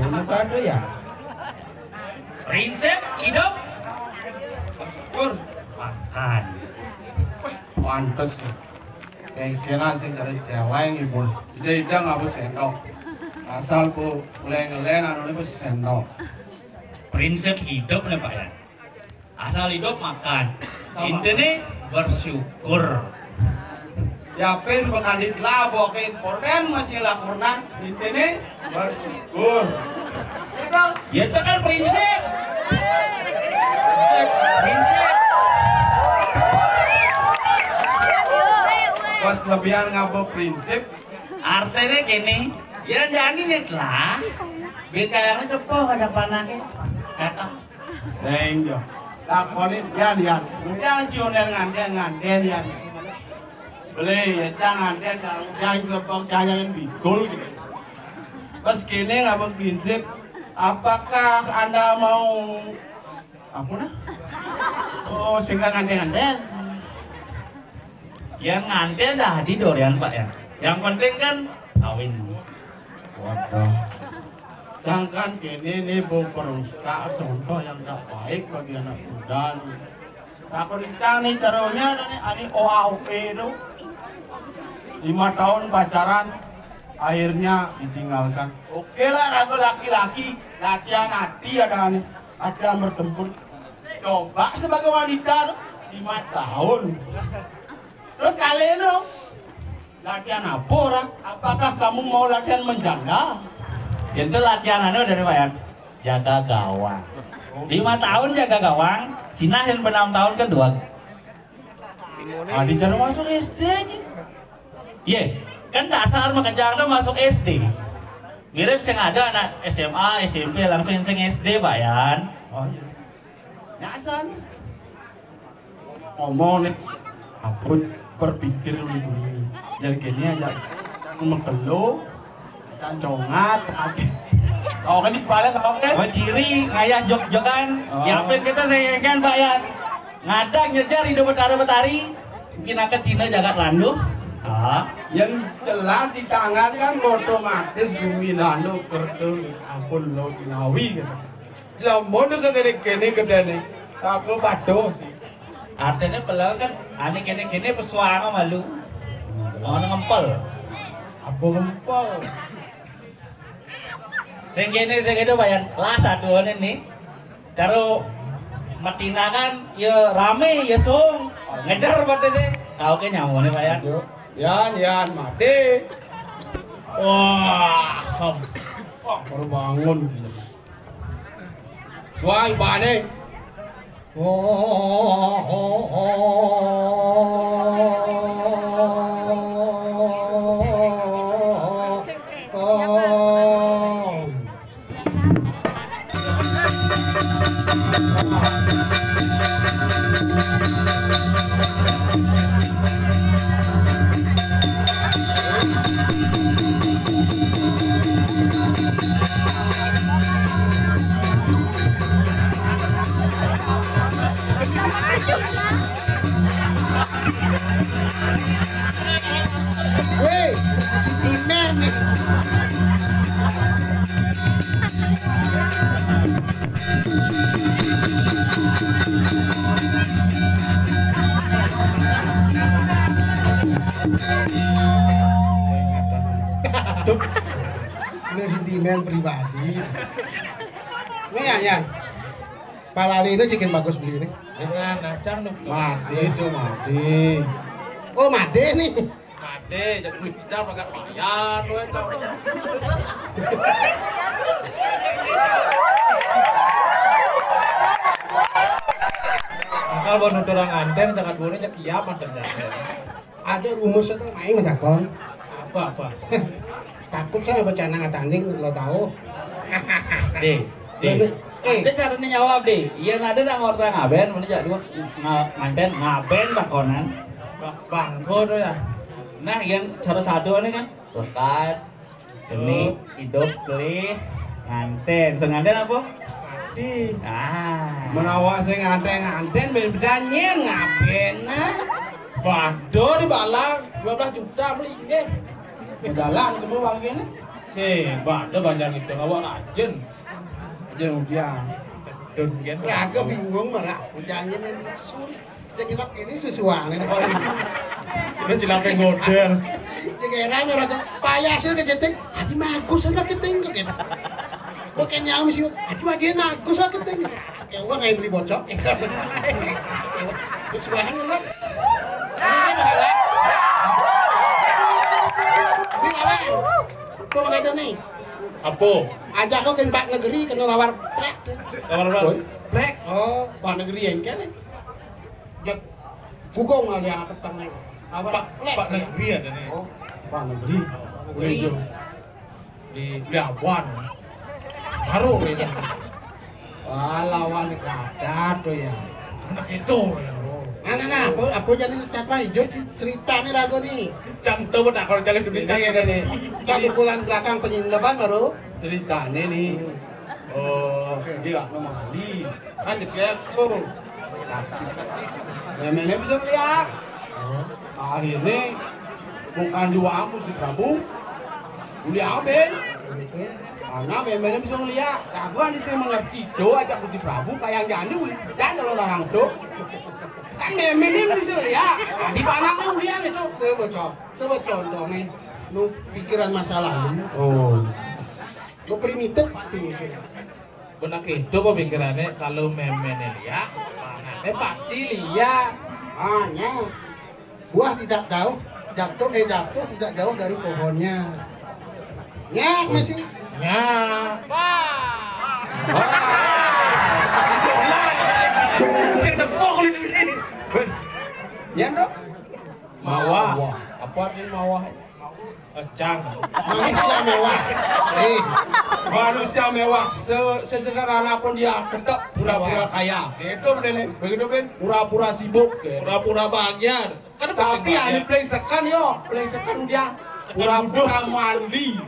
Nu kado ya? Prinsip hidup Pur, makan. pantes. Kayak kira sing dari Jawa yang ibu. Jadi ida nggak sendok. Asal bu ngelen anu ini sendok. Prinsip hidup nih Pak ya. Asal hidup makan. Intinya bersyukur. Ya pen bakal dilabo kayak korden masih lakurnan. Intinya bersyukur. Ya itu kan prinsip. Prinsip. Pas lebihan ngabo prinsip, Artinya gini, ya jani net lah. Biar kayaknya cepoh kaca panake. Kata. sehingga lakonin yan yan. Udang ciunan nganten nganten yan. Beli ya jangan nganten jangan gepok jangan bigul gitu. Pas kini ngabo prinsip, apakah anda mau apa nah? Oh, sehingga nganten nganten. Yang nganten dah di dorian Pak ya. Yang penting kan kawin. Waduh. Jangan kini ini mau perusak contoh yang tidak baik bagi anak muda nih. Aku rencang nih caranya nih ani OAOP itu lima tahun pacaran akhirnya ditinggalkan. Oke lah ragu laki-laki latihan hati ada yang bertempur. Coba sebagai wanita lima tahun. Terus kalian tuh latihan apa orang? Apakah kamu mau latihan menjanda? Itu latihan anu dari ya. Jaga gawang. Lima tahun jaga gawang, Sinah yang enam tahun kan dua. Ah, di cara masuk SD aja. Iya, kan dasar mah kejangda masuk SD. Mirip sing ada anak SMA, SMP langsung sing SD Pak Yan. Oh iya. Nyasar. Ngomong nih. Aku berpikir itu ini. Jadi kayaknya aja mekelo, cancongat, ake. Kau kan di kepala kau kan? Apa ciri ngayah jog-jogan, Oh. yapin kita sayangkan Pak Yan. Ngadang nyejar hidup betari, mungkin akan Cina jagat landu. Ah, Yang jelas di tangan kan otomatis Milano kertu ampun lo kinawi gitu. Jelas mau ke kene kene gede nih. Aku bado sih. artinya pelau kan aneh kene-kene pesuanga malu. Mau ngempel. Apa gempol? Sing kene sing itu bayan kelas satu nih. Caro Matina kan ya rame ya sung ngejar pada sih kau ke nih bayan Yan, yan, mati. wah Wah, baru bangun. Suai bane. Weh, Ini sentimen pribadi. Ini ya, ya. Palali ini cikin bagus beli ini. Nah, nacang dong. Mati itu mati. Oh, made nih. Ade, jadi beli pizza makan bayar, lu itu. Akal baru nuturang anten, jangan boleh cek kiamat dan jangan. Ada rumus itu main ngedakon. Apa apa? Takut saya baca anak tanding lo tahu. Deh, deh. Eh, Ada caranya jawab deh. Iya nada nak ngorta ngaben, mana jadi dua nganten ngaben bakonan. Bak bangko tuh ya. Nah, yang cara satu ini kan berkat Jeni hidup kelih nganten. So nganten apa? Di. Ah. Menawa sing nganten-nganten ben bedanyen ngaben nah. Bado di balang 12 juta beli nggih. Jalan kamu bang kene. Si, bado banyak itu awak rajin. Aja udian. Dun kan. Ya agak bingung malah. Jangan ini sulit. Lak ini sesuatu. Ini cilapeng godel. Sekarang orang tuh payah sih kejeting. Hati bagus lah keting kok gitu. Kok kayak nyawa sih. Hati bagian bagus lah keting. Kayak uang kayak beli bocok. Terus sebelahan lah. Ini kan lah. Ini apa? Kok nggak nih? Apa? Ajak kau ke Mbak Negeri kena lawar plek. Kamar berapa? Plek. Oh, Pak negeri yang kene. jak gugong lah dia petang nih. Lawar Pak plek. Pak negeri ada nih. Oh, Pak negeri. negeri. Di Liawan. Baru ini. Wah lawan kada tuh ya. Anak itu. ya. Nah, nah, nah, apa, apa jadi siapa hijau cerita nih ragu nih. Cantum udah kalau jalan duit Ini ini Satu bulan belakang penyinleban baru. ceritanya nih. Oh, dia memang kali kan deket tuh. Memangnya bisa lihat. Akhirnya bukan aku si Prabu. Uli Aben. Karena memangnya bisa ngeliat. Aku kan bisa mengerti do aja ku si Prabu kayak jadi uli. Dan kalau orang do. Kan memangnya bisa. Nah, di panangnya uli itu. Coba contoh, nih. Nu pikiran masa lalu, Oh. nu primitif pemikiran. Benak itu pemikirannya kalau memennya lihat, pangannya pasti lihat. Hanya buah tidak jauh, jatuh eh jatuh tidak jauh dari pohonnya. Ya masih Ya. Sing tepuk kulit ini. Ya dok. Mawah. Apa artinya mawah? Ecang. manusia mewah. Eh, manusia mewah Se sesederhana pun dia ketok pura-pura kaya itu bener begitu ben pura-pura sibuk. Pura-pura bahagia. Kan tapi yang di plengsekan yo plengsekan dia pura-pura mandi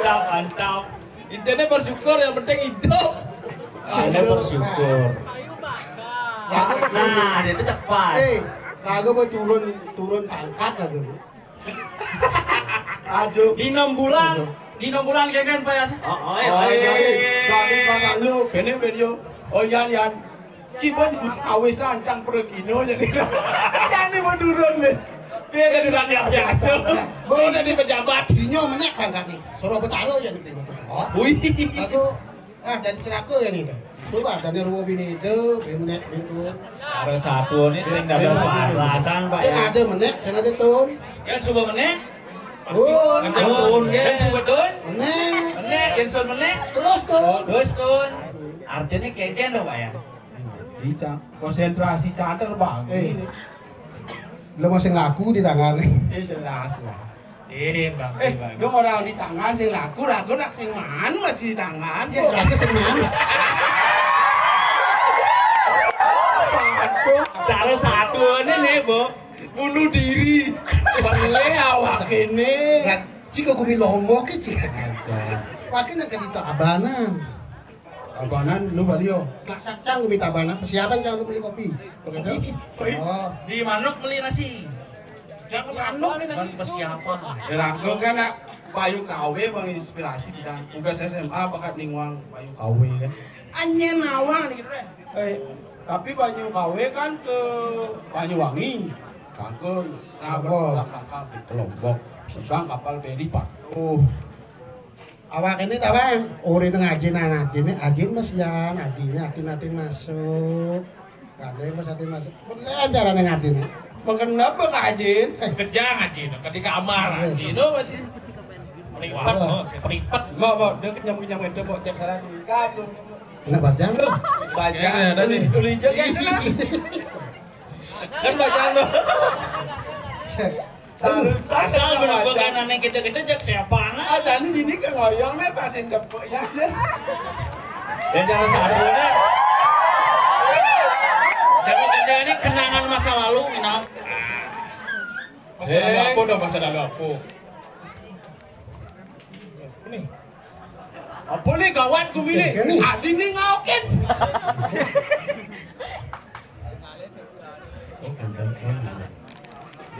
Mantap, mantap. Intinya bersyukur yang penting hidup. Anda bersyukur. lagu Nah, itu tepat. eh, lagu mau turun turun pangkat lagu. aduh Di enam bulan, di enam bulan kayak kan Pak Yas. Oh, oh, oh iya dari karena lu bene ben yo oh yan yan Cipa nyebut awesan cang perkino jadi yani mau turun ben Dia kan udah yang biasa. Udah di pejabat. Dinyo menek pangkat nih. Soro betaro ya. Oh, Wih. lagu ah jadi ceraka ya nih. Coba dari ruwo bini itu, menek itu. Ada satu nih sing dapat warasan Pak Saya ya. ada menek, saya ada tun. Yang coba meneh. Tun, Tun, yang coba tun. menek. Meneh, yang son meneh. Terus tun. Terus tun. Artinya kayak dong Pak ya. Dica konsentrasi cater bang Eh. Lo masih laku di tangan nih. eh jelas lah Eh, Bang. Eh, dong orang di tangan sing laku, laku nak sing man masih di tangan. Ya, laku sing manis. Cara satu ini nih, Bu. bunuh diri. Bale awak ini. Jika gue lombok ke jika. Pakai nak di tabanan. Abanan lu balio. Selak cang gue tabanan. Persiapan jangan lu beli kopi. Oh, Di manuk beli nasi. Jangan manuk nih nasi. Kan siapa? Rangko kan nak payu KW menginspirasi dan tugas SMA bakat ningwang payu KW kan. Anyen nawang nih gitu deh. Eh, tapi payu KW kan ke Banyuwangi. Rangko nah Lombok. berkelak ke Lombok. Terbang kapal beri Pak. Oh, awak ini tahu ori tengah ajin anak ini ajin mas ya ajin atin atin masuk. Kadang mas atin masuk. Boleh cara neng atin. mengenapa kajin? Kerja ngaji, kan di kamar ngaji. No masih. Peripat, peripat. Mau mau dia kenyam kenyam itu mau cek salah di kabel. Enak bajang Ya, ada nih. tuli kan Kan bacaan lo. Asal berhubungan aneh kita-kita jak siapa anak. Ah, tadi ini kan ngoyong nih pasin depok ya. Dan cara satu ini Jangan kerja ini kenangan masa lalu, minap. Masa lalu apa dong masa lalu apa? Ini. Apa nih kawan ku ini? Adi nih ngaukin.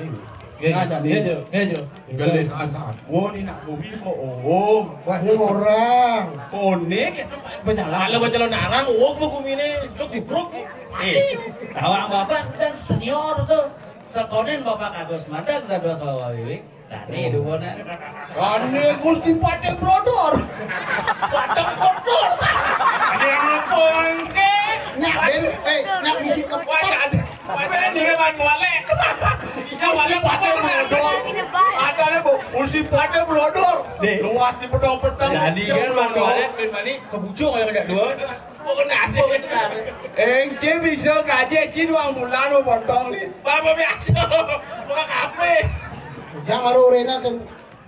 Ya, Nah, ya, jadi Jo. Ya, Jo. gelis ansarwo nih nak bumi mo om. Wah ini orang. Konek itu. Kalau baca. Eh, awang bapak dan senior tuh. Sekonen bapak Agus wawiwi. Nah, gusti. Ada yang ngepongke. Nyak eh nyak ngisi Wah, kepet. ada. Wajah juga wale. Itu wale pate blodor. Ada nih bu, gusti pate blodor. Luas di pedong-pedong. Jadi kan ben mani kebucung kayak ada dua. Engce bisa gaji ci dua bulan mau potong nih. Bapak biasa. Buka kafe. Yang marurena kan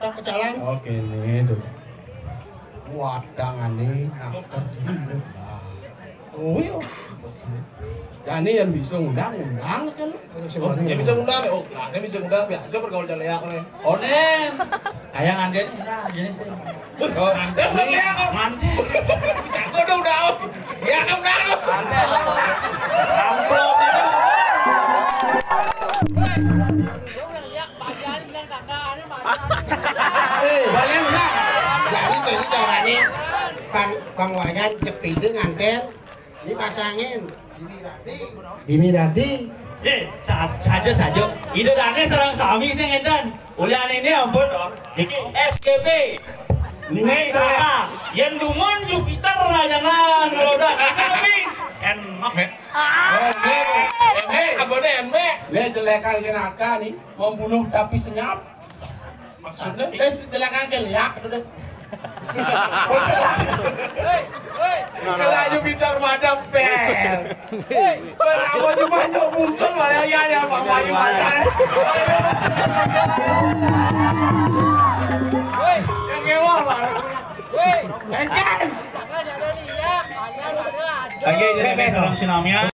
tak kecalang. Oke nih tuh. Wadangan nih nakar Oh. Dan ini yang bisa undang-undang kan. Ya bisa ngundang, oh, lah, ini bisa ngundang biasa bergaul jalan ya nih. Onen. Kayak nganden nah jenis sih. Oh, anda udah ya kok. Nganden. Bisa kok udah udah. Ya udah. Nganden. Amplop itu. Eh, Balik mana? jadi jadi caranya Bang Bang Wayan cepide nganten dipasangin. Ini tadi. Ini tadi. Eh, sa- saja saja. Ide dane serang suami sing edan. Ulian ini ampun. Iki SKP. Nih kakak, yang dumon Jupiter rajangan kalau udah tapi enak ya. Eh, abone enme. Lihat jelekan kenaka nih, membunuh tapi senyap. Maksudnya? Eh, jelekan keliak, udah. Jupiter madam per. Berapa cuma muncul malah ya ya Pak Bayu macan. Yang kewa Pak. Encen. Oke, jadi serang tsunami